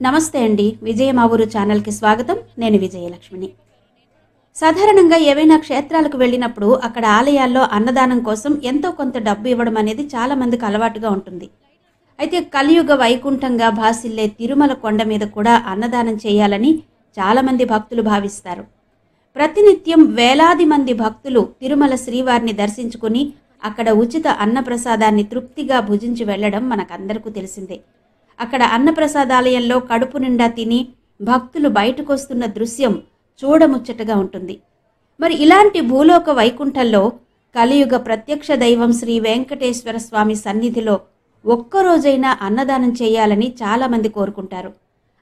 నమస్తే అండి. విజయ మా ఊరు ఛానల్కి స్వాగతం. నేను విజయలక్ష్మిని. సాధారణంగా ఏవైనా క్షేత్రాలకు వెళ్ళినప్పుడు అక్కడ ఆలయాల్లో అన్నదానం కోసం ఎంతో కొంత డబ్బు ఇవ్వడం అనేది చాలామందికి అలవాటుగా ఉంటుంది. అయితే కలియుగ వైకుంఠంగా భాసిల్లే తిరుమల కొండ మీద కూడా అన్నదానం చేయాలని చాలామంది భక్తులు భావిస్తారు. ప్రతినిత్యం వేలాది మంది భక్తులు తిరుమల శ్రీవారిని దర్శించుకుని అక్కడ ఉచిత అన్నప్రసాదాన్ని తృప్తిగా భుజించి వెళ్ళడం మనకందరికీ తెలిసిందే. అక్కడ అన్నప్రసాదాలయంలో కడుపు నిండా తిని భక్తులు బయటకొస్తున్న దృశ్యం చూడముచ్చటగా ఉంటుంది. మరి ఇలాంటి భూలోక వైకుంఠంలో కలియుగ ప్రత్యక్ష దైవం శ్రీ వెంకటేశ్వర స్వామి సన్నిధిలో ఒక్కరోజైనా అన్నదానం చేయాలని చాలామంది కోరుకుంటారు.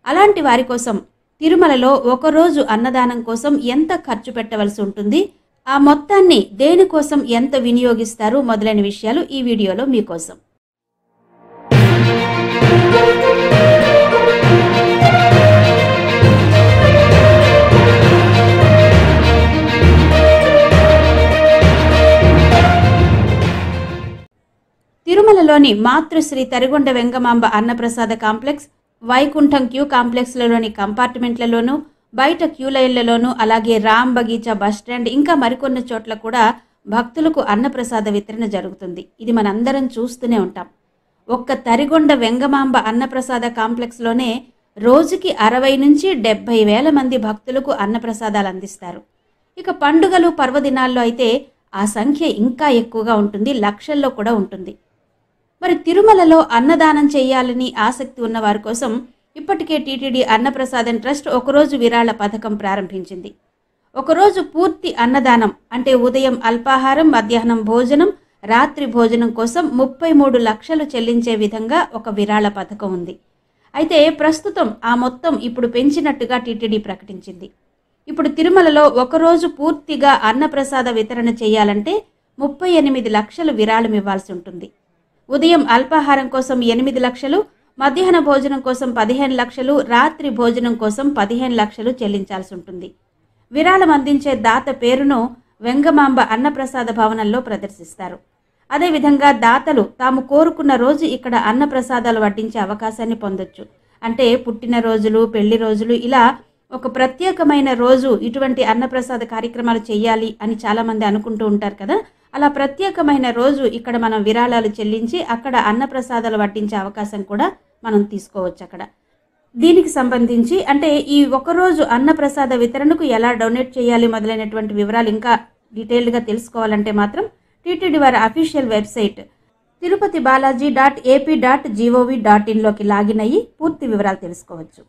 అలాంటి వారి కోసం తిరుమలలో ఒకరోజు అన్నదానం కోసం ఎంత ఖర్చు పెట్టవలసి ఉంటుంది? ఆ మొత్తాన్ని దేనికోసం ఎంత వినియోగిస్తారు? మొదలైన విషయాలు ఈ వీడియోలో మీకోసం. తిరుమలలోని మాతృశ్రీ తరిగొండ వెంగమాంబ అన్నప్రసాద కాంప్లెక్స్ వైకుంఠం క్యూ కాంప్లెక్స్లలోని కంపార్ట్మెంట్లలోనూ బయట క్యూ లైన్లలోనూ అలాగే రామ్ బగీచా బస్టాండ్ ఇంకా మరికొన్ని చోట్ల కూడా భక్తులకు అన్నప్రసాద వితరణ జరుగుతుంది. ఇది మనందరం చూస్తూనే ఉంటాం. ఒక్క తరిగొండ వెంగమాంబ అన్నప్రసాద కాంప్లెక్స్లోనే రోజుకి అరవై నుంచి డెబ్బై వేల మంది భక్తులకు అన్నప్రసాదాలు అందిస్తారు. ఇక పండుగలు పర్వదినాల్లో అయితే ఆ సంఖ్య ఇంకా ఎక్కువగా ఉంటుంది లక్షల్లో కూడా ఉంటుంది. మరి తిరుమలలో అన్నదానం చేయాలని ఆసక్తి ఉన్న వారి కోసం ఇప్పటికే టీటీడీ అన్నప్రసాదం ట్రస్ట్ ఒకరోజు విరాళ పథకం ప్రారంభించింది. ఒకరోజు పూర్తి అన్నదానం అంటే ఉదయం అల్పాహారం మధ్యాహ్నం భోజనం రాత్రి భోజనం కోసం ముప్పై మూడు లక్షలు చెల్లించే విధంగా ఒక విరాళ పథకం ఉంది. అయితే ప్రస్తుతం ఆ మొత్తం ఇప్పుడు పెంచినట్టుగా టీటీడీ ప్రకటించింది. ఇప్పుడు తిరుమలలో ఒకరోజు పూర్తిగా అన్నప్రసాద వితరణ చేయాలంటే ముప్పై ఎనిమిది లక్షలు విరాళం ఇవ్వాల్సి ఉంటుంది. ఉదయం అల్పాహారం కోసం ఎనిమిది లక్షలు మధ్యాహ్న భోజనం కోసం పదిహేను లక్షలు రాత్రి భోజనం కోసం పదిహేను లక్షలు చెల్లించాల్సి ఉంటుంది. విరాళం అందించే దాత పేరును వెంగమాంబ అన్నప్రసాద భవనంలో ప్రదర్శిస్తారు. అదేవిధంగా దాతలు తాము కోరుకున్న రోజు ఇక్కడ అన్నప్రసాదాలు వడ్డించే అవకాశాన్ని పొందొచ్చు. అంటే పుట్టినరోజులు పెళ్ళి రోజులు ఇలా ఒక ప్రత్యేకమైన రోజు ఇటువంటి అన్నప్రసాద కార్యక్రమాలు చేయాలి అని చాలామంది అనుకుంటూ ఉంటారు కదా. అలా ప్రత్యేకమైన రోజు ఇక్కడ మనం విరాళాలు చెల్లించి అక్కడ అన్నప్రసాదాలు వడ్డించే అవకాశం కూడా మనం తీసుకోవచ్చు అక్కడ. దీనికి సంబంధించి అంటే ఈ ఒకరోజు అన్నప్రసాద వితరణకు ఎలా డొనేట్ చేయాలి మొదలైనటువంటి వివరాలు ఇంకా డీటెయిల్డ్గా తెలుసుకోవాలంటే మాత్రం టీటీడీ వారి official website Tirupati Balaji dot AP dot gov dot ఇన్లోకి login అయ్యి పూర్తి వివరాలు తెలుసుకోవచ్చు.